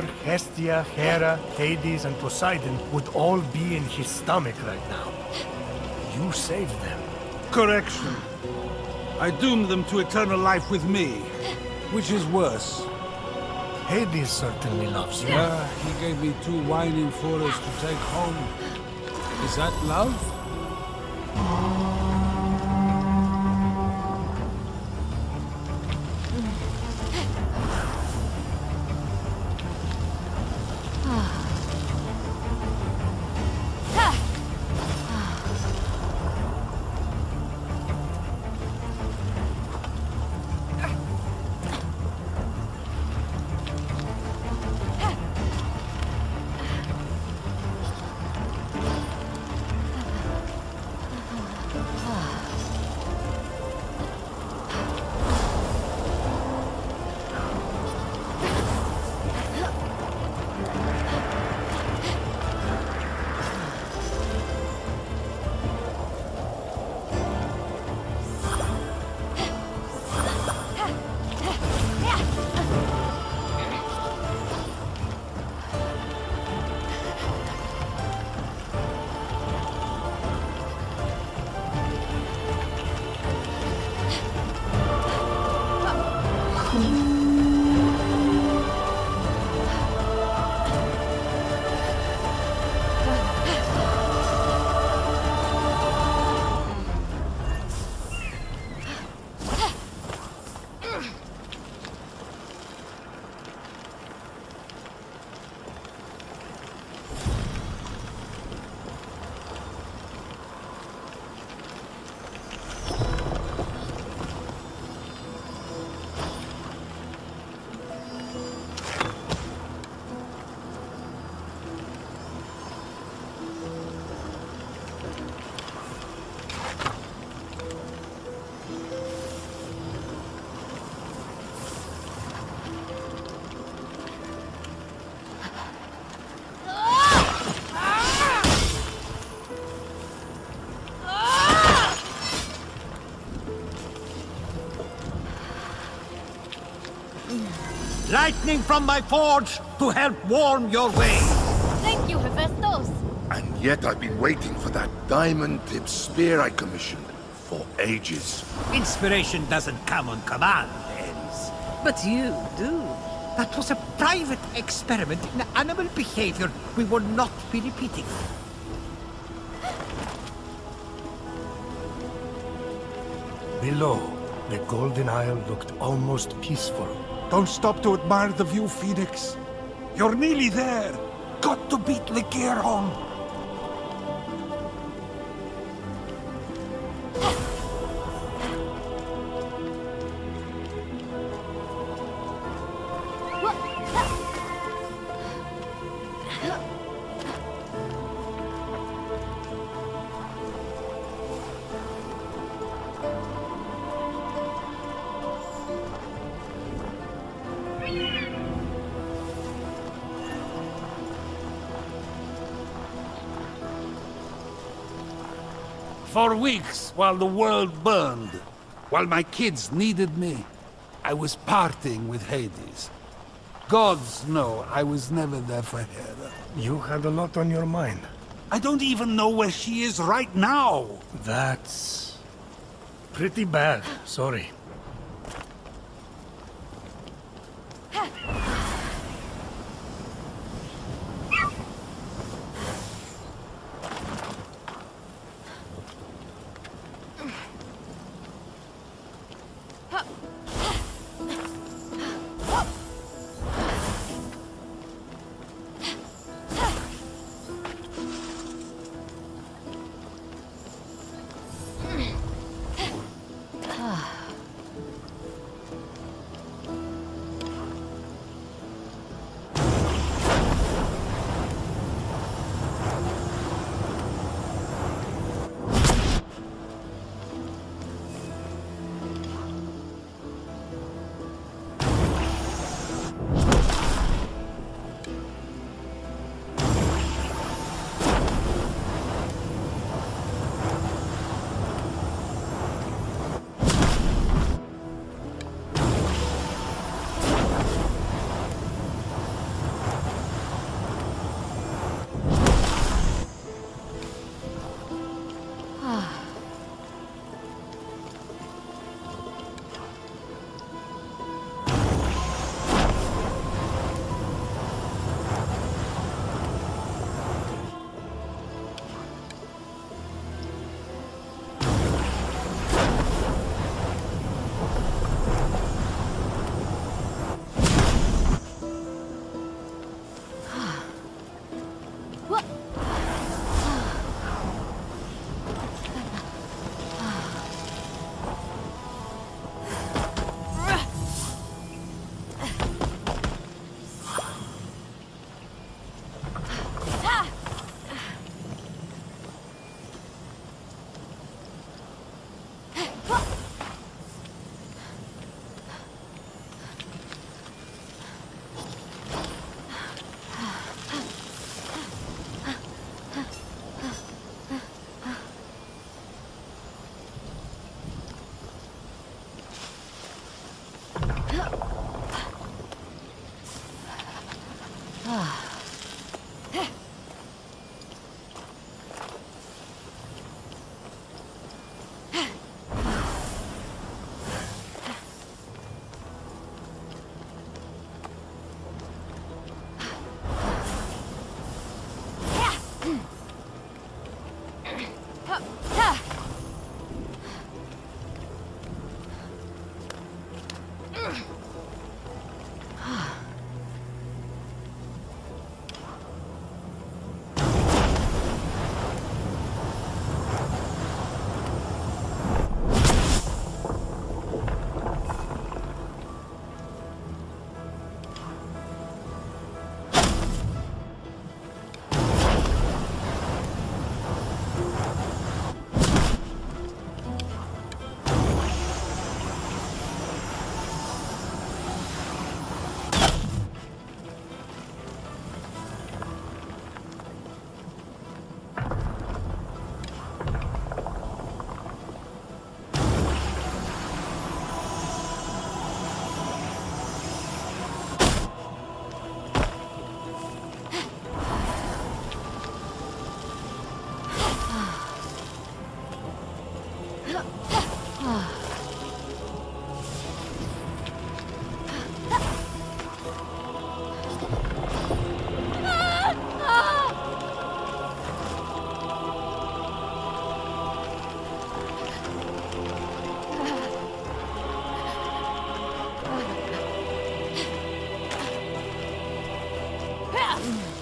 Demeter, Hestia, Hera, Hades, and Poseidon would all be in his stomach right now. You saved them. Correction. I doomed them to eternal life with me. Which is worse? Hades certainly loves you. Yeah, he gave me two whining forests to take home. Is that love? Lightning from my forge to help warm your way. Thank you, Hephaestus. And yet I've been waiting for that diamond-tipped spear I commissioned for ages. Inspiration doesn't come on command, Ares. But you do. That was a private experiment in animal behavior we will not be repeating. Below, the Golden Isle looked almost peaceful. Don't stop to admire the view, Fenyx. You're nearly there. Got to beat Lycaeron. For weeks, while the world burned, while my kids needed me, I was parting with Hades. Gods know I was never there for Hera. You had a lot on your mind. I don't even know where she is right now. That's... pretty bad. Sorry. Mm-hmm.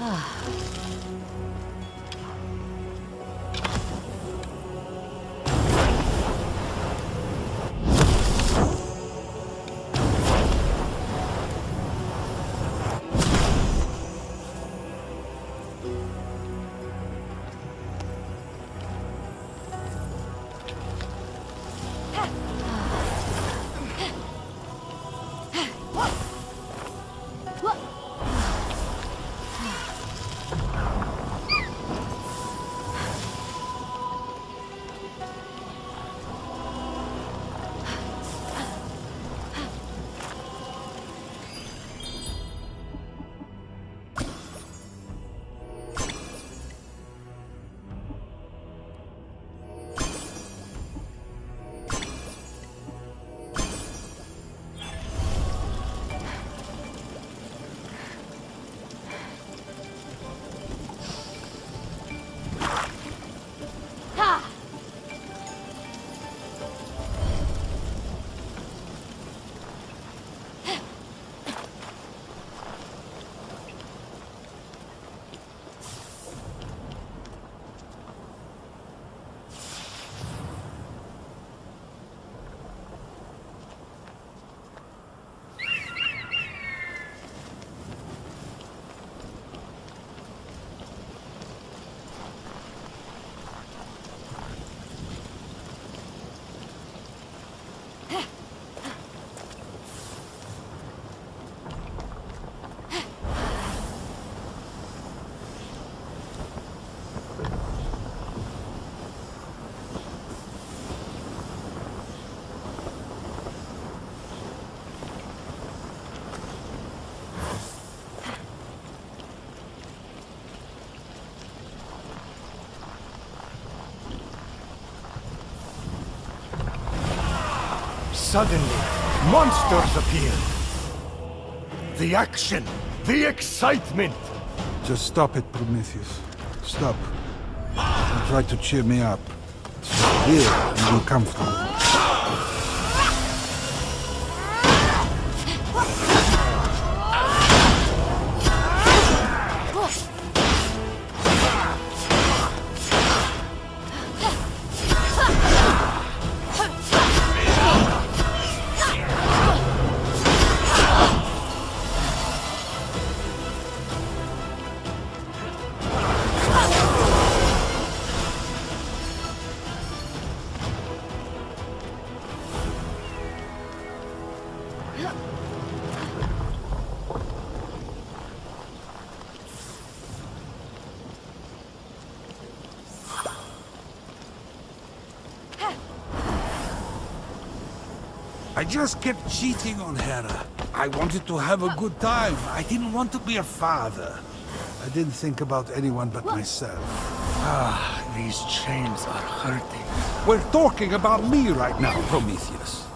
啊。Suddenly, monsters appeared. The action, the excitement. Just stop it, Prometheus. Stop. And try to cheer me up. Here and be comfortable. Just kept cheating on Hera. I wanted to have a good time. I didn't want to be a father. I didn't think about anyone but myself. Ah, these chains are hurting. We're talking about me right now, Prometheus.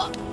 错。